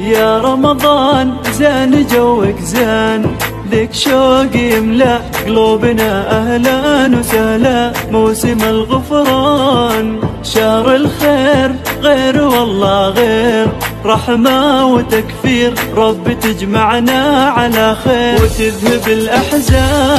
يا رمضان زين جوك زين. لك شوق يملأ قلوبنا أهلا وسهلا. موسم الغفران شهر الخير غير والله غير. رحمة وتكفير رب تجمعنا على خير. وتذهب الأحزان